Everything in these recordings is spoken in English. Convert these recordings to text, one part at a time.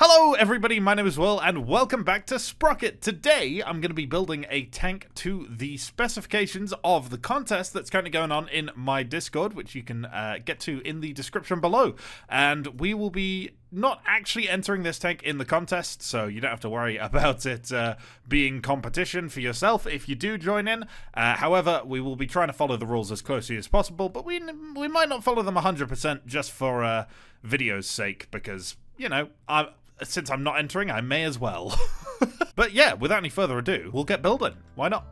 Hello everybody, my name is Will and welcome back to Sprocket. Today I'm going to be building a tank to the specifications of the contest that's currently going on in my Discord, which you can uh, get to in the description below. And we will be not actually entering this tank in the contest, so you don't have to worry about it uh, being competition for yourself if you do join in. Uh, however, we will be trying to follow the rules as closely as possible, but we, we might not follow them 100% just for uh, video's sake, because, you know, I since I'm not entering, I may as well. but yeah, without any further ado, we'll get building. Why not?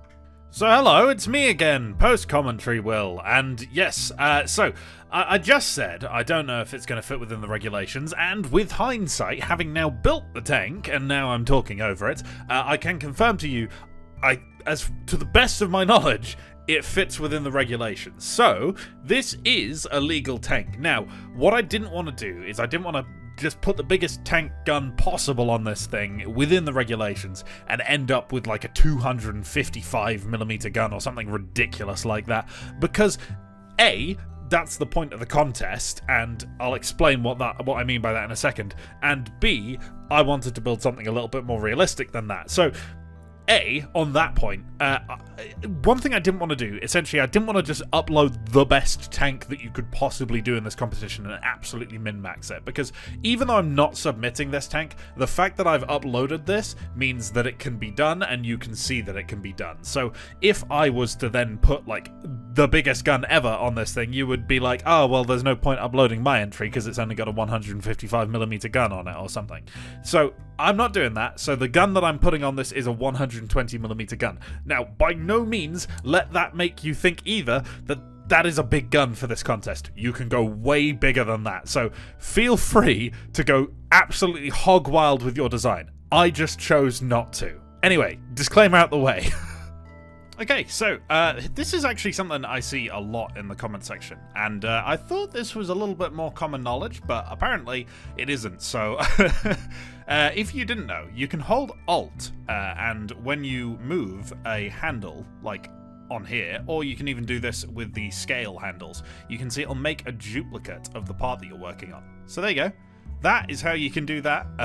So hello, it's me again, post commentary Will, and yes, uh, so I, I, just said I don't know if it's going to fit within the regulations, and with hindsight, having now built the tank and now I'm talking over it, uh, I can confirm to you, I as to the best of my knowledge, it fits within the regulations. So this is a legal tank. Now, what I didn't want to do is I didn't want to just put the biggest tank gun possible on this thing within the regulations and end up with like a 255 millimeter gun or something ridiculous like that. Because a that's the point of the contest and I'll explain what that what I mean by that in a second. And B I wanted to build something a little bit more realistic than that. So a, on that point, uh, one thing I didn't want to do, essentially, I didn't want to just upload the best tank that you could possibly do in this competition and absolutely min-max it, because even though I'm not submitting this tank, the fact that I've uploaded this means that it can be done and you can see that it can be done. So if I was to then put, like, the biggest gun ever on this thing, you would be like, oh, well, there's no point uploading my entry because it's only got a 155mm gun on it or something. So I'm not doing that, so the gun that I'm putting on this is a 120mm gun. Now, by no means let that make you think either that that is a big gun for this contest. You can go way bigger than that, so feel free to go absolutely hog wild with your design. I just chose not to. Anyway, disclaimer out the way. Okay, so uh, this is actually something I see a lot in the comment section, and uh, I thought this was a little bit more common knowledge, but apparently it isn't. So, uh, if you didn't know, you can hold Alt, uh, and when you move a handle, like on here, or you can even do this with the scale handles, you can see it'll make a duplicate of the part that you're working on. So there you go that is how you can do that.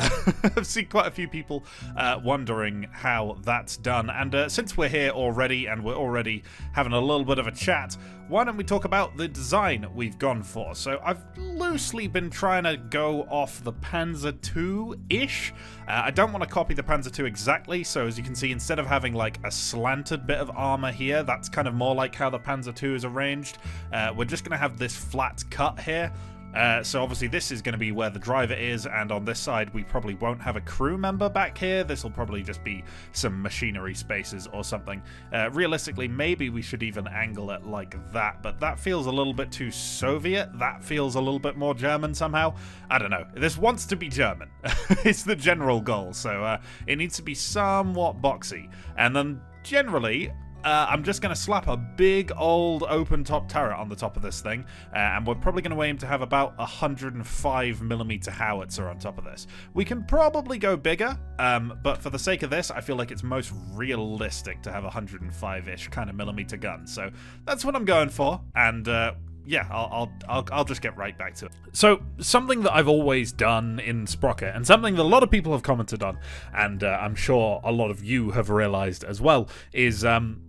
I've seen quite a few people uh, wondering how that's done. And uh, since we're here already and we're already having a little bit of a chat, why don't we talk about the design we've gone for? So I've loosely been trying to go off the Panzer II-ish. Uh, I don't want to copy the Panzer II exactly, so as you can see, instead of having like a slanted bit of armor here, that's kind of more like how the Panzer II is arranged. Uh, we're just going to have this flat cut here. Uh, so obviously this is going to be where the driver is, and on this side we probably won't have a crew member back here. This will probably just be some machinery spaces or something. Uh, realistically, maybe we should even angle it like that, but that feels a little bit too Soviet. That feels a little bit more German somehow. I don't know. This wants to be German. it's the general goal, so uh, it needs to be somewhat boxy. And then generally, uh, I'm just going to slap a big old open top turret on the top of this thing, uh, and we're probably going to aim to have about a 105mm howitzer on top of this. We can probably go bigger, um, but for the sake of this, I feel like it's most realistic to have a 105-ish kind of millimeter gun. So that's what I'm going for, and uh, yeah, I'll, I'll, I'll, I'll, just get right back to it. So, something that I've always done in Sprocket, and something that a lot of people have commented on, and uh, I'm sure a lot of you have realized as well, is um,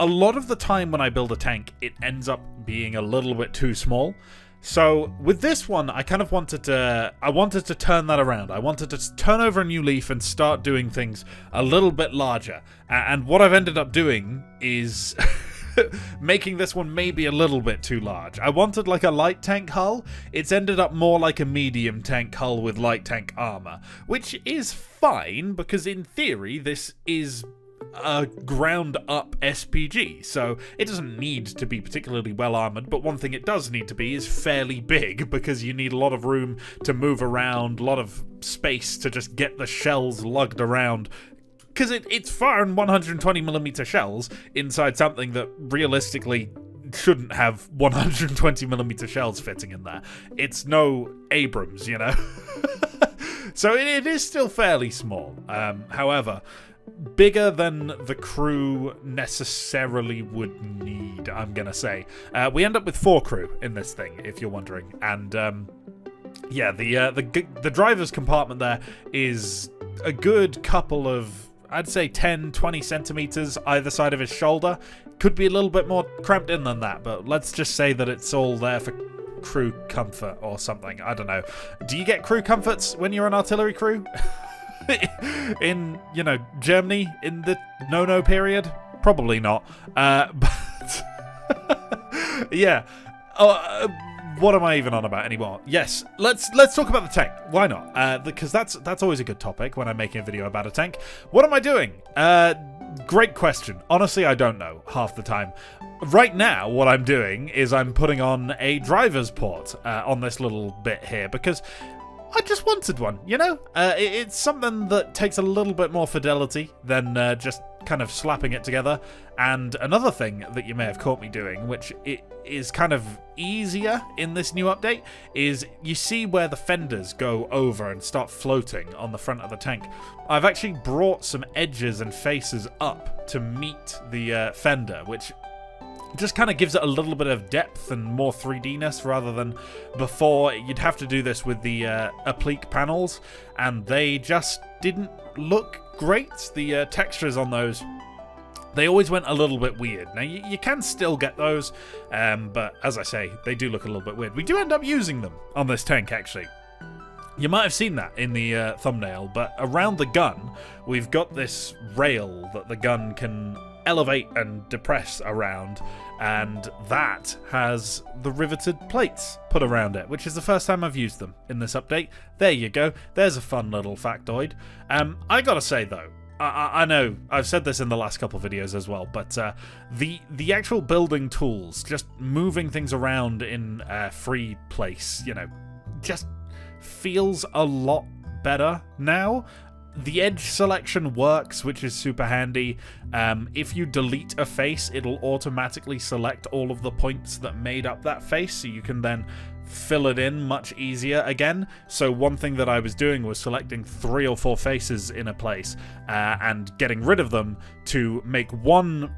a lot of the time when I build a tank, it ends up being a little bit too small. So with this one, I kind of wanted to I wanted to turn that around. I wanted to turn over a new leaf and start doing things a little bit larger. And what I've ended up doing is making this one maybe a little bit too large. I wanted like a light tank hull. It's ended up more like a medium tank hull with light tank armor, which is fine because in theory this is a ground up SPG, so it doesn't need to be particularly well armored, but one thing it does need to be is fairly big because you need a lot of room to move around, a lot of space to just get the shells lugged around. Because it, it's firing 120mm shells inside something that realistically shouldn't have 120mm shells fitting in there. It's no Abrams, you know? so it, it is still fairly small. Um, however, bigger than the crew necessarily would need, I'm going to say. Uh, we end up with four crew in this thing, if you're wondering. And um, yeah, the uh, the the driver's compartment there is a good couple of I'd say 10, 20 centimeters either side of his shoulder. Could be a little bit more cramped in than that, but let's just say that it's all there for crew comfort or something. I don't know. Do you get crew comforts when you're an artillery crew? in, you know, Germany in the no-no period? Probably not. Uh, but yeah. Uh, what am I even on about anymore? Yes, let's let's talk about the tank. Why not? Uh, because that's that's always a good topic when I'm making a video about a tank. What am I doing? Uh, great question. Honestly, I don't know half the time. Right now, what I'm doing is I'm putting on a driver's port uh, on this little bit here because I just wanted one, you know? Uh, it, it's something that takes a little bit more fidelity than uh, just kind of slapping it together. And another thing that you may have caught me doing, which it is kind of easier in this new update, is you see where the fenders go over and start floating on the front of the tank. I've actually brought some edges and faces up to meet the uh, fender, which just kind of gives it a little bit of depth and more 3D-ness rather than before you'd have to do this with the uh, applique panels and they just didn't look great. The uh, textures on those they always went a little bit weird. Now, you, you can still get those, um, but as I say, they do look a little bit weird. We do end up using them on this tank, actually. You might have seen that in the uh, thumbnail, but around the gun, we've got this rail that the gun can elevate and depress around, and that has the riveted plates put around it, which is the first time I've used them in this update. There you go. There's a fun little factoid. Um, I gotta say though, I, I, know I've said this in the last couple videos as well, but uh, the the actual building tools, just moving things around in a free place, you know, just feels a lot better now the edge selection works, which is super handy. Um, if you delete a face, it'll automatically select all of the points that made up that face, so you can then fill it in much easier again. So one thing that I was doing was selecting three or four faces in a place uh, and getting rid of them to make one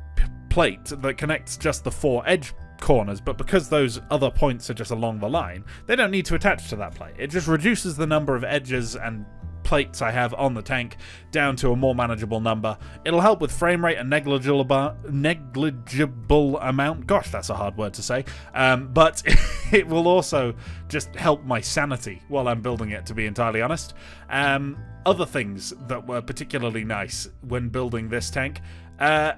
plate that connects just the four edge corners, but because those other points are just along the line, they don't need to attach to that plate. It just reduces the number of edges and plates I have on the tank down to a more manageable number. It'll help with frame rate a negligible, negligible amount. Gosh, that's a hard word to say. Um, but it will also just help my sanity while I'm building it, to be entirely honest. Um, other things that were particularly nice when building this tank. Uh,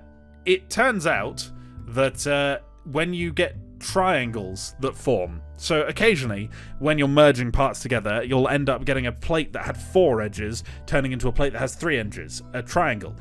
it turns out that uh, when you get triangles that form. So occasionally, when you're merging parts together, you'll end up getting a plate that had four edges turning into a plate that has three edges, a triangle.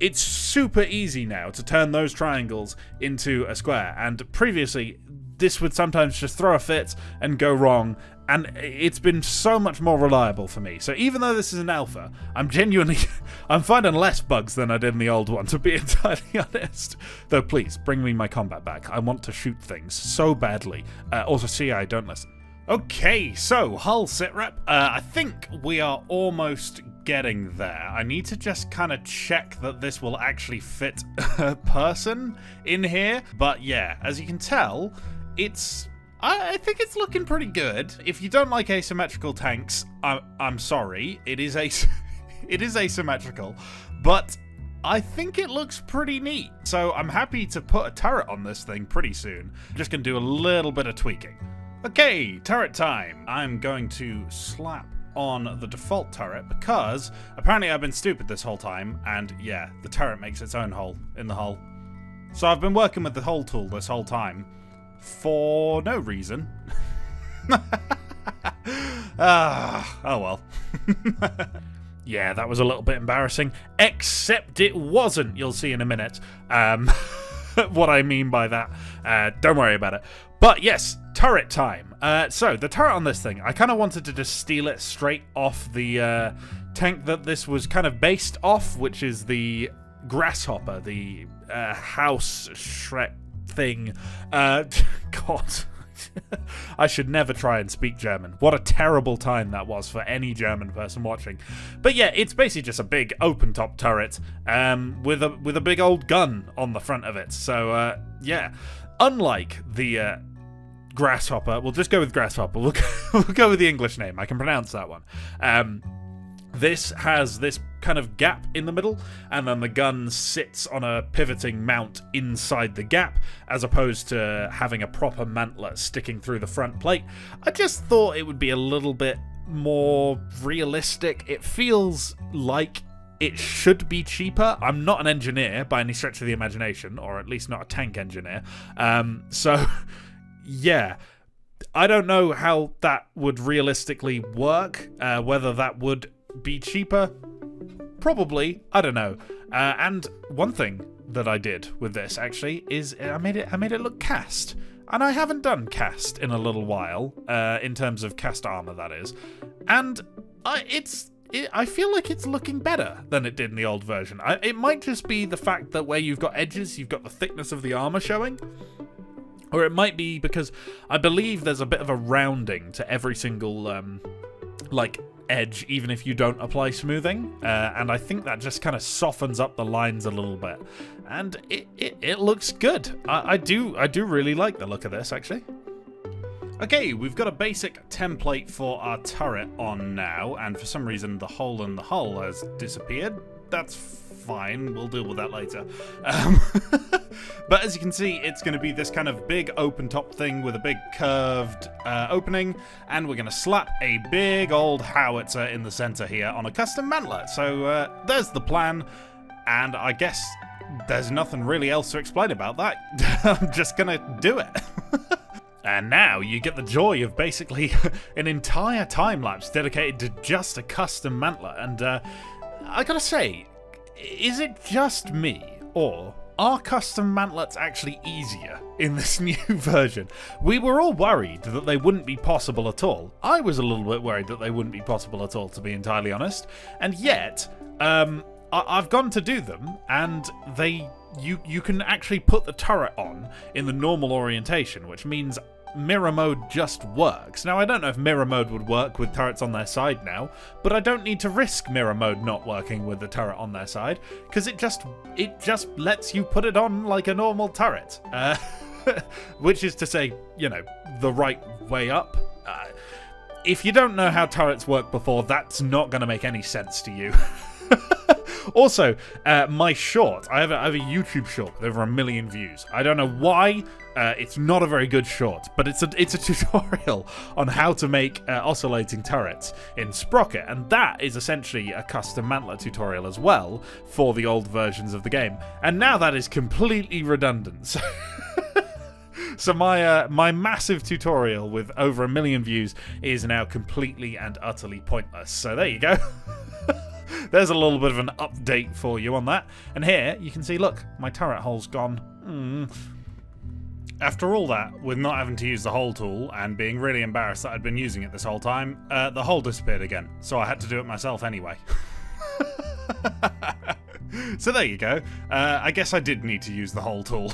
It's super easy now to turn those triangles into a square, and previously this would sometimes just throw a fit and go wrong, and it's been so much more reliable for me. So even though this is an alpha, I'm genuinely, I'm finding less bugs than I did in the old one, to be entirely honest. Though please, bring me my combat back. I want to shoot things so badly. Uh, also, CI, don't listen. Okay, so hull sitrep. Uh, I think we are almost getting there. I need to just kind of check that this will actually fit a person in here. But yeah, as you can tell, it's I, think it's looking pretty good. If you don't like asymmetrical tanks, I'm, I'm sorry. It is a, it is asymmetrical, but I think it looks pretty neat. So I'm happy to put a turret on this thing pretty soon. I'm just gonna do a little bit of tweaking. Okay, turret time. I'm going to slap on the default turret because apparently I've been stupid this whole time and yeah, the turret makes its own hole in the hull. So I've been working with the hole tool this whole time for no reason. ah, oh well. yeah, that was a little bit embarrassing. Except it wasn't. You'll see in a minute um, what I mean by that. Uh, don't worry about it. But yes, turret time. Uh, so, the turret on this thing, I kind of wanted to just steal it straight off the uh, tank that this was kind of based off, which is the Grasshopper, the uh, House Shrek thing. Uh, God. I should never try and speak German. What a terrible time that was for any German person watching. But yeah, it's basically just a big open top turret um, with a with a big old gun on the front of it. So uh, yeah, unlike the uh, Grasshopper. We'll just go with Grasshopper. We'll go, we'll go with the English name. I can pronounce that one. Um, this has this kind of gap in the middle, and then the gun sits on a pivoting mount inside the gap, as opposed to having a proper mantlet sticking through the front plate. I just thought it would be a little bit more realistic. It feels like it should be cheaper. I'm not an engineer by any stretch of the imagination, or at least not a tank engineer. Um, so, yeah. I don't know how that would realistically work, uh, whether that would be cheaper? Probably. I don't know. Uh, and one thing that I did with this actually is I made it I made it look cast. And I haven't done cast in a little while, uh, in terms of cast armor, that is. And I, it's it, I feel like it's looking better than it did in the old version. I, it might just be the fact that where you've got edges, you've got the thickness of the armor showing. Or it might be because I believe there's a bit of a rounding to every single, um, like, edge even if you don't apply smoothing. Uh, and I think that just kind of softens up the lines a little bit. And it, it, it looks good. I, I do I do really like the look of this actually. Okay, we've got a basic template for our turret on now, and for some reason the hole in the hull has disappeared. That's fine, we'll deal with that later. Um, but as you can see, it's going to be this kind of big open top thing with a big curved uh, opening, and we're going to slap a big old howitzer in the center here on a custom mantlet. So uh, there's the plan, and I guess there's nothing really else to explain about that. I'm just going to do it. And now you get the joy of basically an entire time lapse dedicated to just a custom mantlet. And uh, I gotta say, is it just me, or are custom mantlets actually easier in this new version? We were all worried that they wouldn't be possible at all. I was a little bit worried that they wouldn't be possible at all, to be entirely honest. And yet, um, I- have gone to do them, and they you you can actually put the turret on in the normal orientation, which means mirror mode just works. Now, I don't know if mirror mode would work with turrets on their side now, but I don't need to risk mirror mode not working with the turret on their side, because it just it just lets you put it on like a normal turret. Uh, which is to say, you know, the right way up. Uh, if you don't know how turrets work before, that's not going to make any sense to you. also, uh, my short, I have, a, I have a YouTube short with over a million views. I don't know why. Uh, it's not a very good short, but it's a it's a tutorial on how to make uh, oscillating turrets in Sprocket, and that is essentially a custom mantlet tutorial as well for the old versions of the game. And now that is completely redundant. So so my uh, my massive tutorial with over a million views is now completely and utterly pointless. So there you go. There's a little bit of an update for you on that. And here you can see, look, my turret hole's gone. Mm. After all that, with not having to use the hole tool and being really embarrassed that I'd been using it this whole time, uh, the hole disappeared again. So I had to do it myself anyway. so there you go. Uh, I guess I did need to use the hole tool.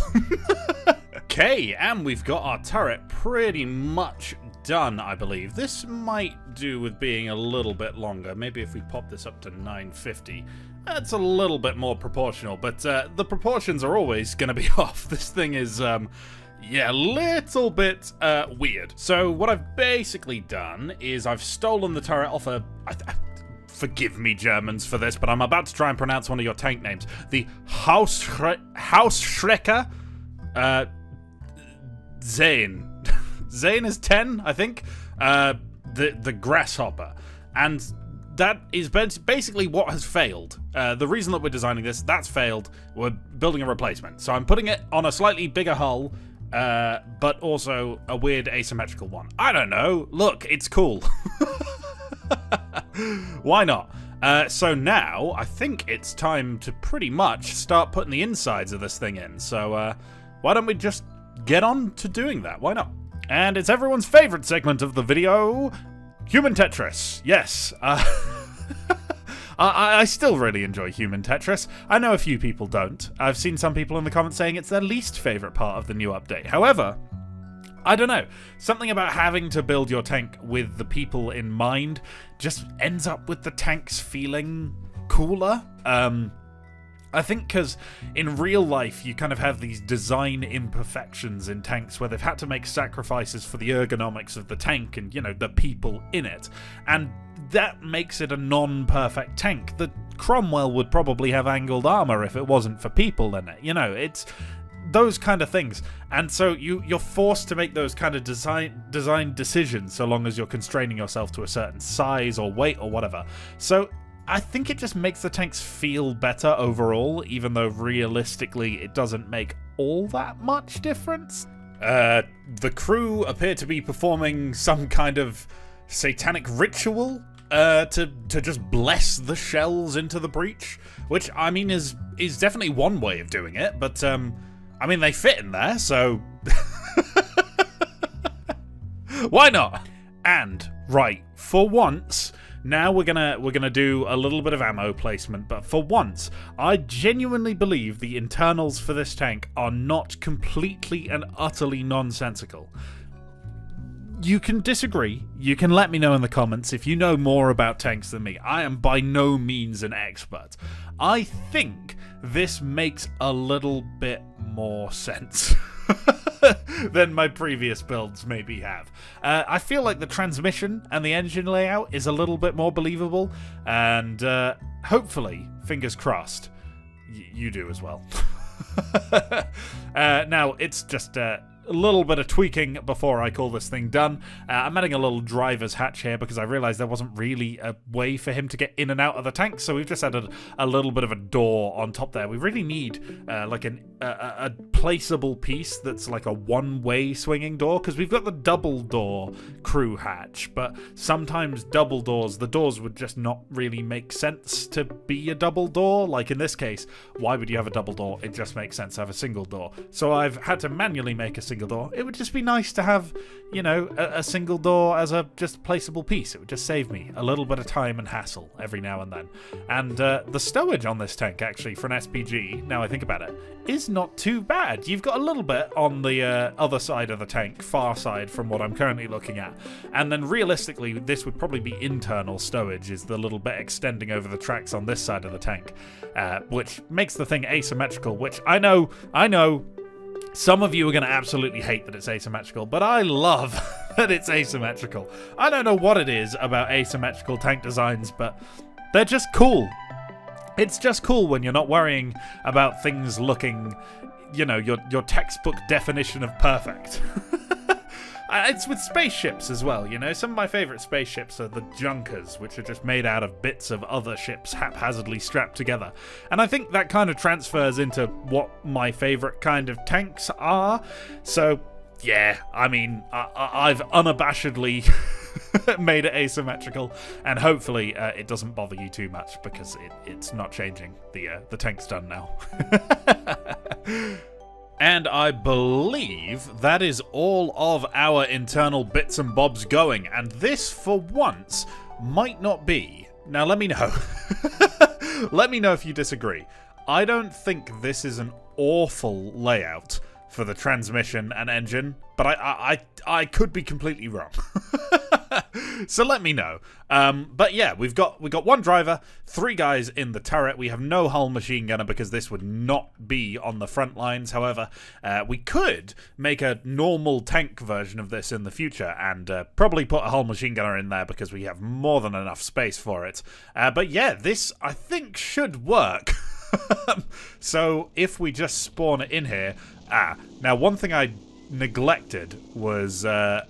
okay, and we've got our turret pretty much done, I believe. This might do with being a little bit longer. Maybe if we pop this up to 950. That's a little bit more proportional, but uh, the proportions are always going to be off. This thing is, um, yeah, a little bit uh, weird. So what I've basically done is I've stolen the turret off a... forgive me, Germans, for this, but I'm about to try and pronounce one of your tank names. The Haus Schrecker uh, Zane. Zane is 10, I think. Uh, the, the Grasshopper. And that is basically what has failed. Uh, the reason that we're designing this, that's failed. We're building a replacement. So I'm putting it on a slightly bigger hull, uh, but also a weird asymmetrical one. I don't know. Look, it's cool. Why not? Uh, so now, I think it's time to pretty much start putting the insides of this thing in. So uh, why don't we just get on to doing that? Why not? And it's everyone's favorite segment of the video, Human Tetris. Yes. Uh, I, I, still really enjoy Human Tetris. I know a few people don't. I've seen some people in the comments saying it's their least favorite part of the new update. However, I don't know. Something about having to build your tank with the people in mind just ends up with the tanks feeling cooler. Um, I think because in real life you kind of have these design imperfections in tanks where they've had to make sacrifices for the ergonomics of the tank and, you know, the people in it. And that makes it a non-perfect tank. The Cromwell would probably have angled armor if it wasn't for people in it. You know, it's those kind of things. And so you you're forced to make those kind of design design decisions so long as you're constraining yourself to a certain size or weight or whatever. So I think it just makes the tanks feel better overall, even though realistically it doesn't make all that much difference. Uh, the crew appear to be performing some kind of satanic ritual uh, to to just bless the shells into the breech, which I mean is is definitely one way of doing it, but um, I mean they fit in there, so why not? And right for once, now we're gonna we're gonna do a little bit of ammo placement, but for once, I genuinely believe the internals for this tank are not completely and utterly nonsensical. You can disagree. You can let me know in the comments if you know more about tanks than me. I am by no means an expert. I think this makes a little bit more sense. than my previous builds maybe have. Uh, I feel like the transmission and the engine layout is a little bit more believable, and uh, hopefully, fingers crossed, you do as well. uh, now, it's just uh, a little bit of tweaking before I call this thing done. Uh, I'm adding a little driver's hatch here because I realized there wasn't really a way for him to get in and out of the tank, so we've just added a little bit of a door on top there. We really need uh, like an, a, a placeable piece that's like a one-way swinging door because we've got the double door crew hatch, but sometimes double doors, the doors would just not really make sense to be a double door. Like in this case, why would you have a double door? It just makes sense to have a single door. So I've had to manually make a single single door. It would just be nice to have, you know, a, a, single door as a just placeable piece. It would just save me a little bit of time and hassle every now and then. And uh, the stowage on this tank, actually, for an SPG, now I think about it, is not too bad. You've got a little bit on the uh, other side of the tank, far side from what I'm currently looking at. And then realistically, this would probably be internal stowage, is the little bit extending over the tracks on this side of the tank, uh, which makes the thing asymmetrical, which I know, I know, some of you are going to absolutely hate that it's asymmetrical, but I love that it's asymmetrical. I don't know what it is about asymmetrical tank designs, but they're just cool. It's just cool when you're not worrying about things looking, you know, your your textbook definition of perfect. Uh, it's with spaceships as well, you know. Some of my favourite spaceships are the Junkers, which are just made out of bits of other ships haphazardly strapped together. And I think that kind of transfers into what my favourite kind of tanks are. So, yeah, I mean, I- have unabashedly made it asymmetrical, and hopefully uh, it doesn't bother you too much because it, it's not changing. The uh, the tank's done now. And I believe that is all of our internal bits and bobs going. And this, for once, might not be. Now, let me know. let me know if you disagree. I don't think this is an awful layout for the transmission and engine, but I I, I, I could be completely wrong. so let me know. Um, but yeah, we've got we've got one driver, three guys in the turret. We have no hull machine gunner because this would not be on the front lines. However, uh, we could make a normal tank version of this in the future and uh, probably put a hull machine gunner in there because we have more than enough space for it. Uh, but yeah, this I think should work. so if we just spawn it in here, ah, now one thing I neglected was uh,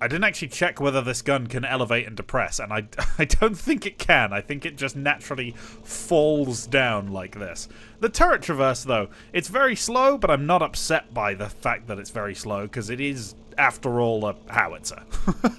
I didn't actually check whether this gun can elevate and depress, and I, I don't think it can. I think it just naturally falls down like this. The turret traverse, though, it's very slow, but I'm not upset by the fact that it's very slow, because it is, after all, a howitzer.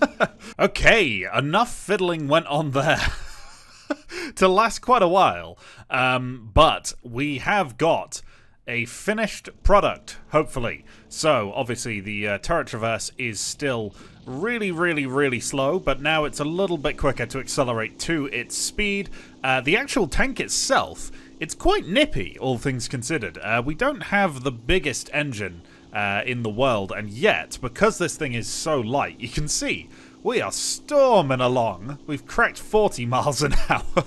okay, enough fiddling went on there. to last quite a while. Um, but we have got a finished product, hopefully. So, obviously, the uh, turret traverse is still really, really, really slow, but now it's a little bit quicker to accelerate to its speed. Uh, the actual tank itself, it's quite nippy, all things considered. Uh, we don't have the biggest engine uh, in the world, and yet, because this thing is so light, you can see we are storming along. We've cracked 40 miles an hour.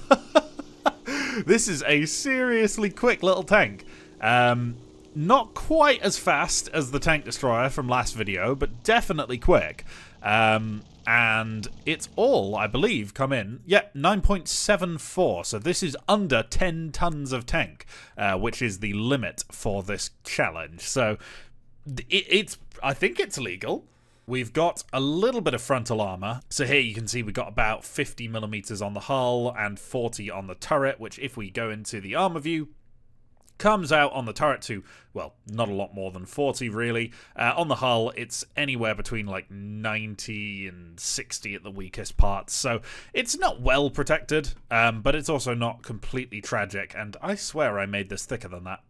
this is a seriously quick little tank. Um, not quite as fast as the tank destroyer from last video, but definitely quick. Um, and it's all, I believe, come in. Yep, 9.74. So this is under 10 tons of tank, uh, which is the limit for this challenge. So it, it's, I think it's legal. We've got a little bit of frontal armor. So here you can see we've got about 50 millimeters on the hull and 40 on the turret, which if we go into the armor view, comes out on the turret to, well, not a lot more than 40 really. Uh, on the hull, it's anywhere between like 90 and 60 at the weakest parts, so it's not well protected, um, but it's also not completely tragic, and I swear I made this thicker than that.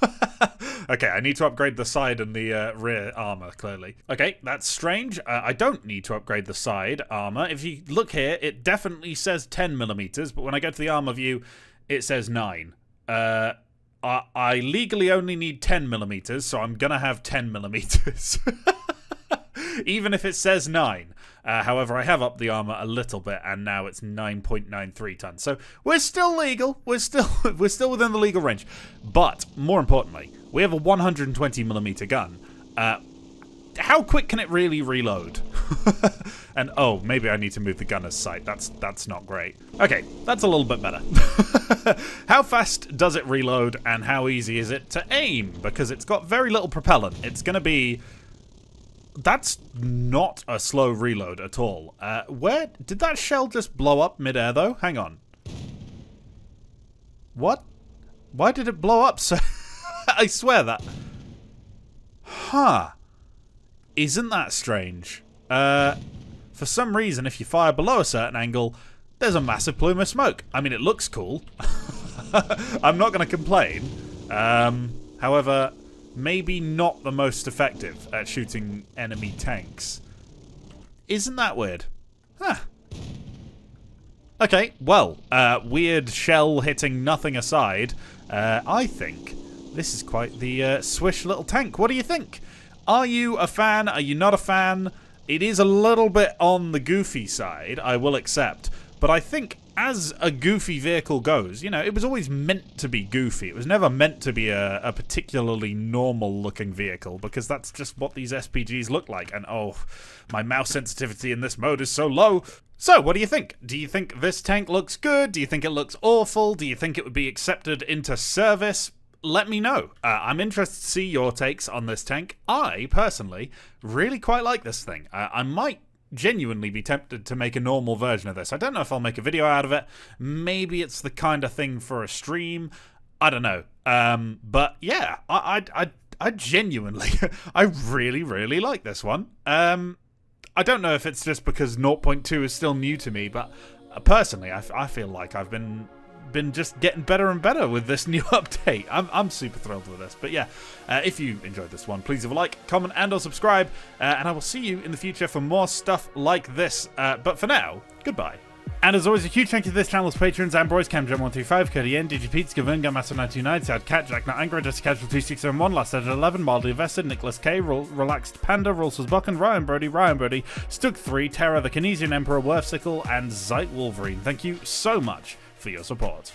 okay, I need to upgrade the side and the uh, rear armor, clearly. Okay, that's strange. Uh, I don't need to upgrade the side armor. If you look here, it definitely says 10 millimeters, but when I go to the armor view, it says 9. Uh, I, I legally only need 10 millimeters, so I'm gonna have 10 millimeters. Even if it says 9. Uh, however, I have upped the armor a little bit, and now it's 9.93 tons. So we're still legal. We're still we're still within the legal range. But more importantly, we have a 120 millimeter gun. Uh, how quick can it really reload? and oh, maybe I need to move the gunner's sight. That's that's not great. Okay, that's a little bit better. how fast does it reload and how easy is it to aim? Because it's got very little propellant. It's going to be... That's not a slow reload at all. Uh, where... Did that shell just blow up midair, though? Hang on. What? Why did it blow up so... I swear that... Huh. Isn't that strange? Uh, for some reason, if you fire below a certain angle, there's a massive plume of smoke. I mean, it looks cool. I'm not going to complain. Um, however, maybe not the most effective at shooting enemy tanks. Isn't that weird? Huh. Okay, well, uh, weird shell hitting nothing aside, uh, I think this is quite the uh, swish little tank. What do you think? Are you a fan? Are you not a fan? It is a little bit on the goofy side, I will accept. But I think as a goofy vehicle goes, you know, it was always meant to be goofy. It was never meant to be a, a particularly normal looking vehicle because that's just what these SPGs look like. And oh, my mouse sensitivity in this mode is so low. So, what do you think? Do you think this tank looks good? Do you think it looks awful? Do you think it would be accepted into service? Let me know. Uh, I'm interested to see your takes on this tank. I, personally, really quite like this thing. Uh, I might genuinely be tempted to make a normal version of this. I don't know if I'll make a video out of it. Maybe it's the kind of thing for a stream. I don't know. Um, but yeah, I, I, I, I genuinely, I really, really like this one. Um, I don't know if it's just because 0.2 is still new to me, but personally, I, I feel like I've been been just getting better and better with this new update. I'm, I'm super thrilled with this. But yeah, uh, if you enjoyed this one, please leave a like, comment, and or subscribe. Uh, and I will see you in the future for more stuff like this. Uh, but for now, goodbye. And as always, a huge thank you to this channel's patrons, Ambroise, CamGem135, Cody N, DigiPete's, Gavinga, Master929, Sad Cat, Jack Not Angry, Jessica Casual 2671, Last Edge 11, Mildly Invested, Nicholas K, Relaxed Panda, Rules was Buckin, Ryan Brody, Ryan Brody, Stug3, Terra, the Kinesian Emperor, Worthsickle, and Zeit Wolverine. Thank you so much for your support.